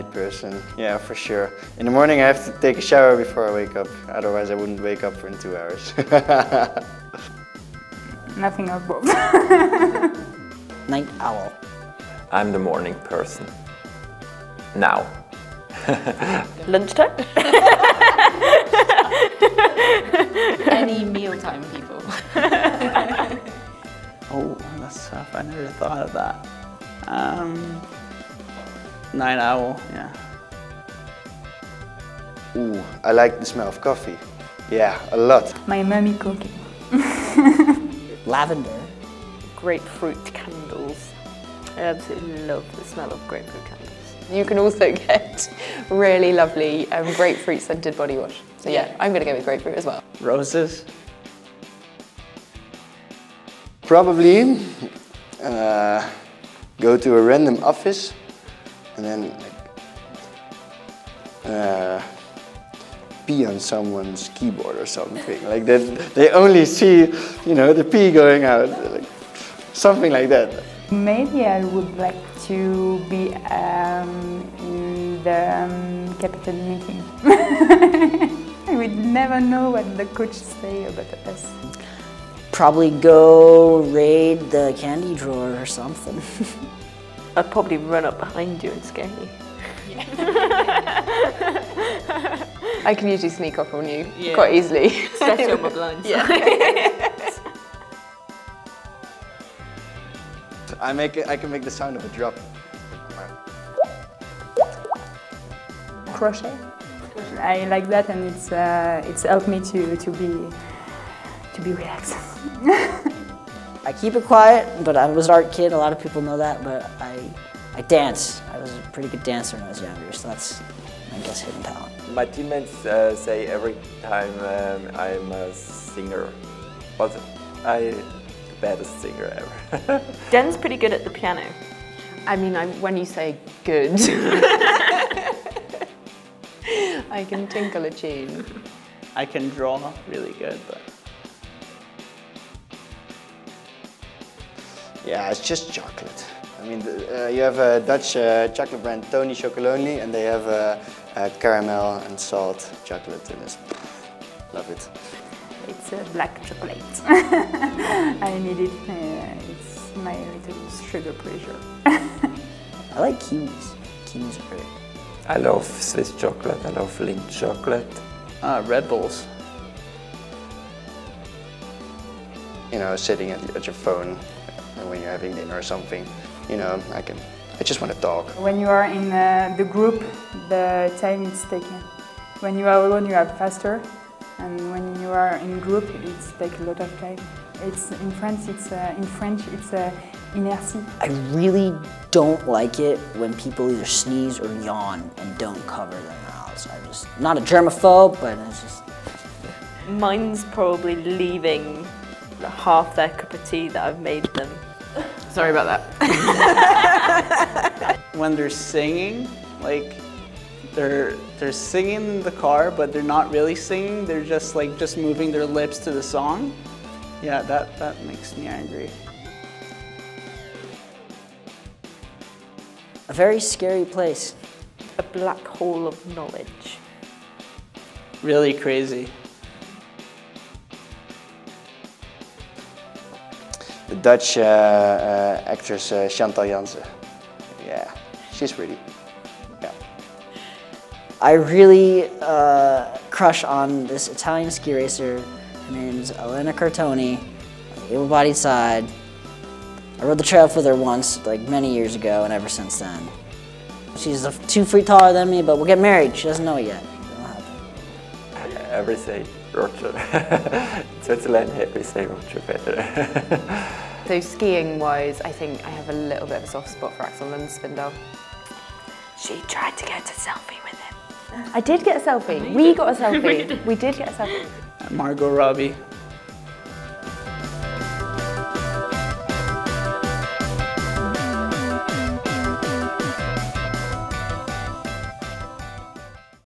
person. Yeah, for sure. In the morning I have to take a shower before I wake up. Otherwise I wouldn't wake up for in two hours. Nothing of both. Night owl. I'm the morning person. Now. Lunchtime? Any mealtime people. Oh, that's tough. I never thought of that. Um, night owl, yeah. Ooh, I like the smell of coffee. Yeah, a lot. My mummy cooking. Lavender. Grapefruit candles. I absolutely love the smell of grapefruit candles. You can also get really lovely um, grapefruit scented body wash. So yeah, I'm gonna go with grapefruit as well. Roses. Probably uh, go to a random office and then like, uh, pee on someone's keyboard or something. Like that, they only see, you know, the pee going out, like, something like that. Maybe I would like to be um, in the um, capital meeting. I would never know what the coach say about us. Probably go raid the candy drawer or something. I'd probably run up behind you and scare you. I can usually sneak up on you Yeah. quite easily. Especially on my blinds. I make it, I can make the sound of a drop. Crochet. I like that, and it's uh, it's helped me to to be to be relaxed. I keep it quiet, but I was an art kid. A lot of people know that, but I, I dance. I was a pretty good dancer when I was younger, so that's, I guess, hidden talent. My teammates uh, say every time um, I'm a singer, but I the baddest singer ever. Jen's pretty good at the piano. I mean, I'm, when you say good, I can tinkle a tune. I can draw really good, but Yeah, it's just chocolate. I mean, the, uh, you have a Dutch uh, chocolate brand, Tony Chocolonely, and they have uh, uh, caramel and salt chocolate in it. Love it. It's a black chocolate. I need it. Uh, it's my little sugar pleasure. I like kiwis. Kiwis are great. I love Swiss chocolate, I love Lindt chocolate. uh, Red Bulls. You know, sitting at, at your phone and when you're having dinner or something, you know, I can, I just want to talk. When you are in uh, the group, the time it's taken. When you are alone, you are faster, and when you are in group, it's take a lot of time. It's in France. It's uh, in French. It's uh, inertie. I really don't like it when people either sneeze or yawn and don't cover their mouths. I'm just, not a germaphobe, but it's just, Mine's probably leaving half their cup of tea that I've made them. Sorry about that. When they're singing, like they're they're singing in the car, but they're not really singing. They're just like just moving their lips to the song. Yeah, that that makes me angry. a very scary place. A black hole of knowledge. Really crazy. The Dutch uh, uh, actress uh, Chantal Janzen. Yeah, she's pretty. Yeah. I really crush on this Italian ski racer. Her name's Elena Curtoni, able-bodied side. I rode the trail with her once, like many years ago, and ever since then. She's two feet taller than me, but we'll get married. She doesn't know it yet. It'll happen. Every say Roger. In Switzerland, every say Roger Federer. So skiing wise, I think I have a little bit of a soft spot for Aksel Lund Svindal. She tried to get a selfie with him. I did get a selfie. We got a selfie. We did get a selfie. Margot Robbie.